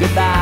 goodbye.